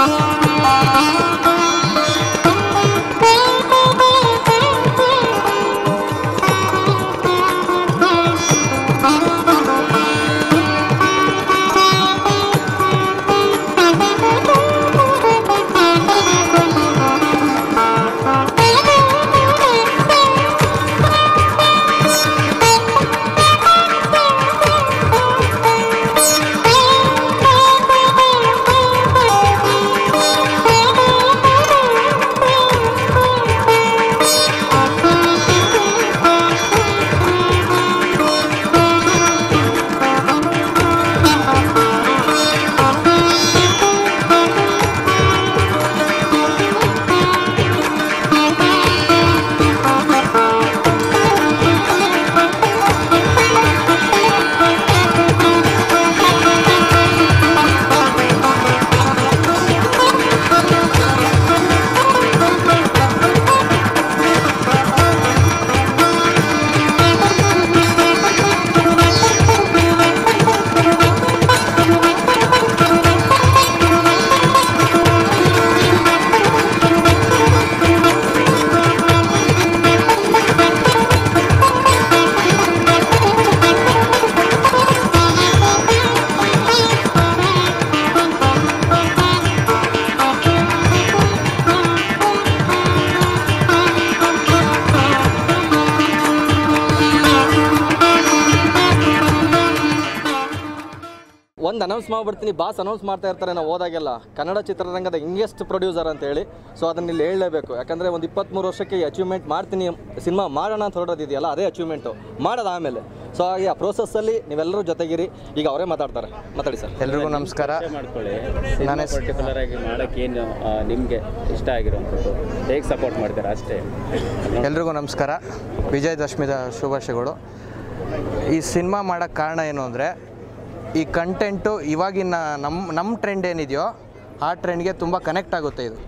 Música ಒಂದು ಅನೌನ್ಸ್ ಮಾಡ್ಬಿಡ್ತೀನಿ boss announce ಮಾಡ್ತಾ ಇರ್ತಾರೆ ನಾವು ಹೋದಾಗೆಲ್ಲ. ಕನ್ನಡ ಚಿತ್ರರಂಗದ ಯಂಗೆಸ್ಟ್ ಪ್ರೊಡ್ಯೂಸರ್ ಅಂತ ಹೇಳಿ. ಸೊ ಅದನ್ನ ಇಲ್ಲಿ ಹೇಳಲೇಬೇಕು. ಯಾಕಂದರೆ ಒಂದು ಇಪ್ಪತ್ತ್ಮೂರು ವರ್ಷಕ್ಕೆ ಈ ಅಚೀವ್ಮೆಂಟ್ ಮಾಡ್ತೀನಿ ಸಿನಿಮಾ ಮಾಡೋಣ ಅಂತ ಹೊರಡೋದಿದೆಯಲ್ಲ ಅದೇ ಅಚೀವ್ಮೆಂಟು ಮಾಡೋದು ಆಮೇಲೆ. ಸೊ ಹಾಗೆ ಆ ಪ್ರೋಸೆಸ್ಸಲ್ಲಿ ನೀವೆಲ್ಲರೂ ಜೊತೆಗಿರಿ. ಈಗ ಅವರೇ ಮಾತಾಡ್ತಾರೆ. ಮಾತಾಡಿ ಸರ್. ಎಲ್ರಿಗೂ ನಮಸ್ಕಾರ. ಮಾಡ್ಕೊಳ್ಳಿ. ನಾನು ಪರ್ಟಿಕ್ಯುಲರ್ ಆಗಿ ಮಾಡೋಕ್ಕೆ ಏನು ನಿಮಗೆ ಇಷ್ಟ ಆಗಿರೋವಂಥದ್ದು? ಹೇಗೆ ಸಪೋರ್ಟ್ ಮಾಡ್ತೀರಾ ಅಷ್ಟೇ? ಎಲ್ರಿಗೂ ನಮಸ್ಕಾರ. ವಿಜಯದಶಮಿದ ಶುಭಾಶಯಗಳು. ಈ ಸಿನಿಮಾ ಮಾಡೋಕ್ಕೆ ಕಾರಣ ಏನು ಅಂದರೆ ಈ ಕಂಟೆಂಟು ಇವಾಗಿನ ನಮ್ಮ ನಮ್ಮ ಟ್ರೆಂಡ್ ಏನಿದೆಯೋ ಆ ಟ್ರೆಂಡ್ಗೆ ತುಂಬ ಕನೆಕ್ಟ್ ಆಗುತ್ತೆ ಇದು.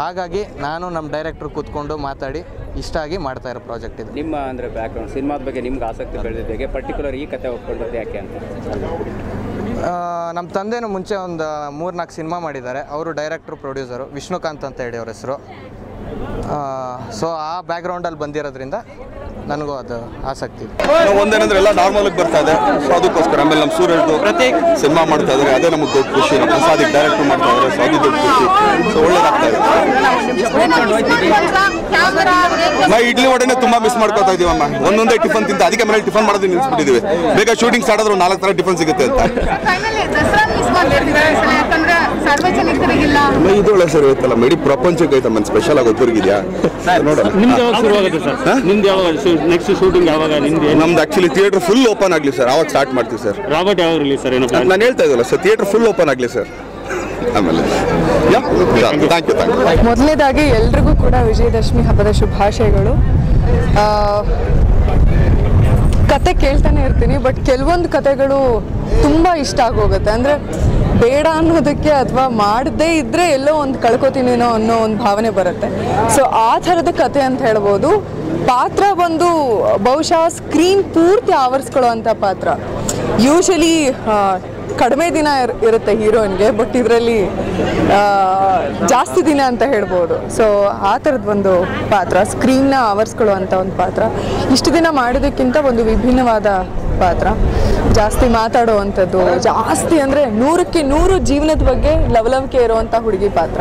ಹಾಗಾಗಿ ನಾನು ನಮ್ಮ ಡೈರೆಕ್ಟ್ರ್ ಕೂತ್ಕೊಂಡು ಮಾತಾಡಿ ಇಷ್ಟ ಆಗಿ ಮಾಡ್ತಾ ಇರೋ ಪ್ರಾಜೆಕ್ಟ್ ಇದು. ನಿಮ್ಮ ಅಂದರೆ ಬ್ಯಾಕ್ಗ್ರೌಂಡ್ ಸಿನಿಮಾದ ಬಗ್ಗೆ ನಿಮ್ಗೆ ಆಸಕ್ತಿ ಬೆಳೆದಿದ್ದ ಹೇಗೆ? ಪರ್ಟಿಕ್ಯುಲರ್ ಈ ಕತೆ ಒಪ್ಕೊಂಡಿದ್ದು ಯಾಕೆ ಅಂತ. ನಮ್ಮ ತಂದೆನೂ ಮುಂಚೆ ಒಂದು ಮೂರ್ನಾಲ್ಕು ಸಿನಿಮಾ ಮಾಡಿದ್ದಾರೆ. ಅವರು ಡೈರೆಕ್ಟ್ರು ಪ್ರೊಡ್ಯೂಸರು ವಿಷ್ಣುಕಾಂತ್ ಅಂತ ಹೇಳಿ ಅವ್ರ ಹೆಸರು. ಸೊ ಆ ಬ್ಯಾಕ್ಗ್ರೌಂಡಲ್ಲಿ ಬಂದಿರೋದ್ರಿಂದ ನನಗೂ ಅದು ಆಸಕ್ತಿ. ಒಂದೇನಂದ್ರೆ ಎಲ್ಲ ನಾರ್ಮಲ್ ಆಗಿ ಬರ್ತಾ ಇದೆ. ಸೊ ಅದಕ್ಕೋಸ್ಕರ ಆಮೇಲೆ ನಮ್ಮ ಸೂರ್ಯದ್ದು ಸಿನಿಮಾ ಮಾಡ್ತಾ ಇದ್ದಾರೆ ಅದೇ ನಮಗೆ ದೊಡ್ಡ ಖುಷಿ. ನಮ್ಮ ಪ್ರಸಾದಿಗೆ ಡೈರೆಕ್ಟ್ ಮಾಡ್ತಾ ಇದ್ದಾರೆ ಸೊ ಅದು ದೊಡ್ಡ ಖುಷಿ. ಸೊ ಒಳ್ಳೇದಾಗ್ತಾ ಇದೆ. ನಾ ಇಡ್ಲಿ ವಡೆನೆ ತುಂಬಾ ಮಿಸ್ ಮಾಡ್ಕೊತಾ ಇದೀವಿ ಅಮ್ಮ ಒಂದೊಂದೇ ಟಿಫನ್ ತಿಂತ ಅದಕ್ಕೆ ಮನೇಲಿ ಟಿಫನ್ ಮಾಡೋದು ನಿಲ್ಸ್ಬಿಟ್ಟಿದೀವಿ. ಬೇಗ ಶೂಟಿಂಗ್ ಸ್ಟಾರ್ಟ್ ಆದ್ರೆ ನಾಲ್ಕು ತರ ಟಿಫನ್ ಸಿಗುತ್ತೆ ಅಂತ. ಇದು ಒಳ್ಳೆ ಸರ್ ಇರುತ್ತಲ್ಲ ಇಡೀ ಪ್ರಪಂಚಕ್ಕೆ ಐತಮ್ಮ ಸ್ಪೆಷಲ್ ಆಗಿ ಒಬ್ಬರಿಗಿದ್ಯಾ ನೋಡೋಣ. ನಿಮ್ದು ಯಾವಾಗ ಶುರು ಆಗುತ್ತೆ ಸರ್ ನಿಮ್ದು ಯಾವಾಗ ನೆಕ್ಸ್ಟ್ ಶೂಟಿಂಗ್ ಯಾವಾಗ? ನಿಮ್ದು ಏನು? ನಮ್ದು ಆಕ್ಚುಲಿ ಥಿಯೇಟರ್ ಫುಲ್ ಓಪನ್ ಆಗಲಿ ಸರ್ ಅವಾಗ ಸ್ಟಾರ್ಟ್ ಮಾಡ್ತೀವಿ ಸರ್ ರಾಬರ್ಟ್ ಯಾವಾಗ ರಿಲೀಸ್ ಸರ್ ಏನೋ ಪ್ಲಾನ್ ನಾನು ಹೇಳ್ತಾ ಇದ್ದಲ್ಲ ಸರ್ ಥಿಯೇಟರ್ ಫುಲ್ ಓಪನ್ ಆಗಲಿ ಸರ್ ಆಮೇಲೆ ಥ್ಯಾಂಕ್ ಯು ಥ್ಯಾಂಕ್ ಯು ಮೊದಲನೇದಾಗಿ ಎಲ್ರಿಗೂ ಕೂಡ ವಿಜಯದಶಮಿ ಹಬ್ಬದ ಶುಭಾಶಯಗಳು. ಆ, ಕತೆ ಕೇಳ್ತಾನೆ ಇರ್ತೀನಿ ಬಟ್ ಕೆಲವೊಂದು ಕತೆಗಳು ತುಂಬ ಇಷ್ಟ ಆಗೋಗುತ್ತೆ. ಅಂದರೆ ಬೇಡ ಅನ್ನೋದಕ್ಕೆ ಅಥವಾ ಮಾಡದೇ ಇದ್ದರೆ ಎಲ್ಲೋ ಒಂದು ಕಳ್ಕೊತೀನೇನೋ ಅನ್ನೋ ಒಂದು ಭಾವನೆ ಬರುತ್ತೆ. ಸೊ ಆ ಥರದ ಕತೆ ಅಂತ ಹೇಳ್ಬೋದು. ಪಾತ್ರ ಬಂದು, ಬಹುಶಃ ಸ್ಕ್ರೀನ್ ಪೂರ್ತಿ ಆವರಿಸ್ಕೊಳ್ಳೋ ಅಂಥ ಪಾತ್ರ ಯೂಶಲಿ ಕಡಿಮೆ ದಿನ ಇರ್- ಇರುತ್ತೆ ಹೀರೋಯಿನ್ಗೆ ಬಟ್ ಇದರಲ್ಲಿ ಜಾಸ್ತಿ ದಿನ ಅಂತ ಹೇಳ್ಬೋದು. ಸೊ ಆ ಥರದ್ದು ಒಂದು ಪಾತ್ರ ಸ್ಕ್ರೀನ್ನ ಆವರಿಸ್ಕೊಳ್ಳುವಂಥ ಒಂದು ಪಾತ್ರ. ಇಷ್ಟು ದಿನ ಮಾಡೋದಕ್ಕಿಂತ ಒಂದು ವಿಭಿನ್ನವಾದ ಪಾತ್ರ. ಜಾಸ್ತಿ ಮಾತಾಡುವಂಥದ್ದು, ಜಾಸ್ತಿ ಅಂದರೆ ನೂರಕ್ಕೆ ನೂರು ಜೀವನದ ಬಗ್ಗೆ ಲವಲವಿಕೆ ಇರುವಂಥ ಹುಡುಗಿ ಪಾತ್ರ.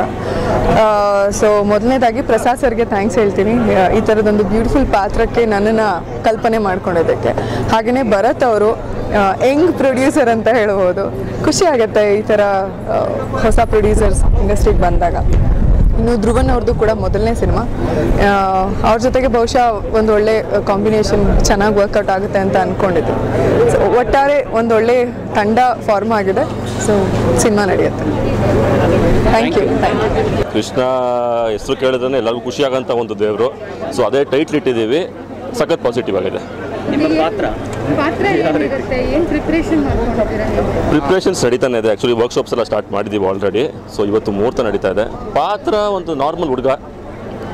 ಸೊ ಮೊದಲನೇದಾಗಿ ಪ್ರಸಾದ್ ಸರ್ಗೆ ಥ್ಯಾಂಕ್ಸ್ ಹೇಳ್ತೀನಿ. ಈ ಥರದೊಂದು ಬ್ಯೂಟಿಫುಲ್ ಪಾತ್ರಕ್ಕೆ ನನ್ನನ್ನು ಕಲ್ಪನೆ ಮಾಡ್ಕೊಂಡಿದ್ದಕ್ಕೆ. ಹಾಗೆಯೇ ಭರತ್ ಅವರು ಯಂಗ್ ಪ್ರೊಡ್ಯೂಸರ್ ಅಂತ ಹೇಳ್ಬೋದು. ಖುಷಿ ಆಗುತ್ತೆ ಈ ಥರ ಹೊಸ ಪ್ರೊಡ್ಯೂಸರ್ಸ್ ಇಂಡಸ್ಟ್ರಿಗೆ ಬಂದಾಗ. ಇನ್ನು ಧ್ರುವನ್ ಅವ್ರದ್ದು ಕೂಡ ಮೊದಲನೇ ಸಿನಿಮಾ. ಅವ್ರ ಜೊತೆಗೆ ಬಹುಶಃ ಒಂದು ಒಳ್ಳೆ ಕಾಂಬಿನೇಷನ್ ಚೆನ್ನಾಗಿ ವರ್ಕೌಟ್ ಆಗುತ್ತೆ ಅಂತ ಅಂದ್ಕೊಂಡಿದ್ದೆ ಸೊ ಒಟ್ಟಾರೆ ಒಳ್ಳೆ ತಂಡ ಫಾರ್ಮ್ ಆಗಿದೆ. ಸೊ ಸಿನಿಮಾ ನಡೆಯುತ್ತೆ. ಥ್ಯಾಂಕ್ ಯು ಕೃಷ್ಣ ಹೆಸರು ಕೇಳಿದ್ರೆ ಎಲ್ಲರಿಗೂ ಖುಷಿ ಒಂದು ದೇವರು. ಸೊ ಅದೇ ಟೈಟ್ಲ್ ಇಟ್ಟಿದ್ದೀವಿ. ಸಖತ್ ಪಾಸಿಟಿವ್ ಆಗಿದೆ. ಪಾತ್ರ? ಪಾತ್ರ ಏನಿರುತ್ತೆ ಏನು ಪ್ರಿಪ್ರೇಷನ್ ಮಾಡ್ಕೊಂಡಿದ್ದೀರಾ ಪ್ರಿಪ್ರೇಷನ್ಸ್ ನಡೀತಾನೆ ಇದೆ. ಆ್ಯಕ್ಚುಲಿ ವರ್ಕ್ಶಾಪ್ಸ್ ಎಲ್ಲ ಸ್ಟಾರ್ಟ್ ಮಾಡಿದ್ದೀವಿ ಆಲ್ರೆಡಿ ಸೊ ಇವತ್ತು ಮುಹೂರ್ತ ನಡೀತಾ ಇದೆ. ಪಾತ್ರ ಒಂದು ನಾರ್ಮಲ್ ಹುಡುಗ.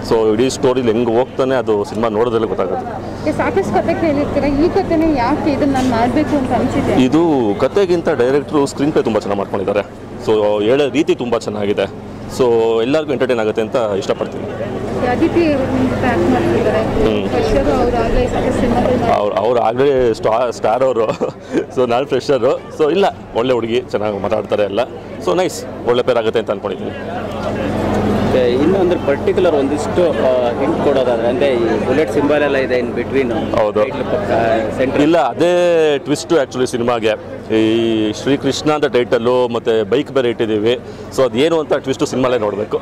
ಸೊ ಇಡೀ ಸ್ಟೋರಿಲಿ ಹೆಂಗೆ ಹೋಗ್ತಾನೆ ಅದು ಸಿನಿಮಾ ನೋಡೋದ್ರಲ್ಲಿ ಗೊತ್ತಾಗುತ್ತೆ. ಸಾಕಷ್ಟು ಕತೆ ಕೇಳಿರ್ತೀರ? ಈ ಕತೆನೇ ಯಾಕೆ ಇದನ್ನ ನಾನು ಮಾಡಬೇಕು ಅಂತ ಅನಿಸಿದೆ ಇದು ಕತೆಗಿಂತ ಡೈರೆಕ್ಟ್ರು ಸ್ಕ್ರೀನ್ ಪ್ಲೇ ತುಂಬ ಚೆನ್ನಾಗಿ ಮಾಡ್ಕೊಂಡಿದ್ದಾರೆ. ಸೊ ಹೇಳೋ ರೀತಿ ತುಂಬ ಚೆನ್ನಾಗಿದೆ. ಸೊ ಎಲ್ಲರಿಗೂ ಎಂಟರ್ಟೈನ್ ಆಗುತ್ತೆ ಅಂತ ಇಷ್ಟಪಡ್ತೀನಿ. ಮಾಡ್ತಿದ್ದಾರೆ. ಫ್ರೆಶರು ಅವರು ಆಗಲೇ ಅವ್ರು ಅವ್ರು ಆಗಲೇ ಸ್ಟಾ ಸ್ಟಾರ್ ಅವರು. ಸೊ ನಾನು ಫ್ರೆಶರು ಸೊ ಇಲ್ಲ. ಒಳ್ಳೆ ಹುಡುಗಿ ಚೆನ್ನಾಗಿ ಮಾತಾಡ್ತಾರೆ ಎಲ್ಲ. ಸೊ ನೈಸ್ ಒಳ್ಳೆ ಪೇರ್ ಆಗುತ್ತೆ ಅಂತ ಅಂದ್ಕೊಂಡಿದ್ದೀನಿ ಮತ್ತೆ ಇನ್ನೊಂದು ಪರ್ಟಿಕ್ಯುಲರ್ ಒಂದಿಷ್ಟು ಹಿಂಟ್ ಕೊಡೋದಾದ್ರೆ ಅಂದ್ರೆ ಈ ಬುಲೆಟ್ ಸಿಂಬಲ್ ಎಲ್ಲ ಇದೆ ಇನ್ ಬಿಟ್ವೀನ್ ಹೌದು. ಸೆಂಟ್ರ್ ಇಲ್ಲ ಅದೇ ಟ್ವಿಸ್ಟು ಆ್ಯಕ್ಚುಲಿ ಸಿನಿಮಾಗೆ ಈ ಶ್ರೀಕೃಷ್ಣ ಅಂತ ಟೈಟಲ್ಲು ಮತ್ತು ಬೈಕ್ ಬೇರೆ ಇಟ್ಟಿದ್ದೀವಿ ಸೊ ಅದೇನು ಅಂತ ಟ್ವಿಸ್ಟು ಸಿನಿಮಾಲೇ ನೋಡಬೇಕು.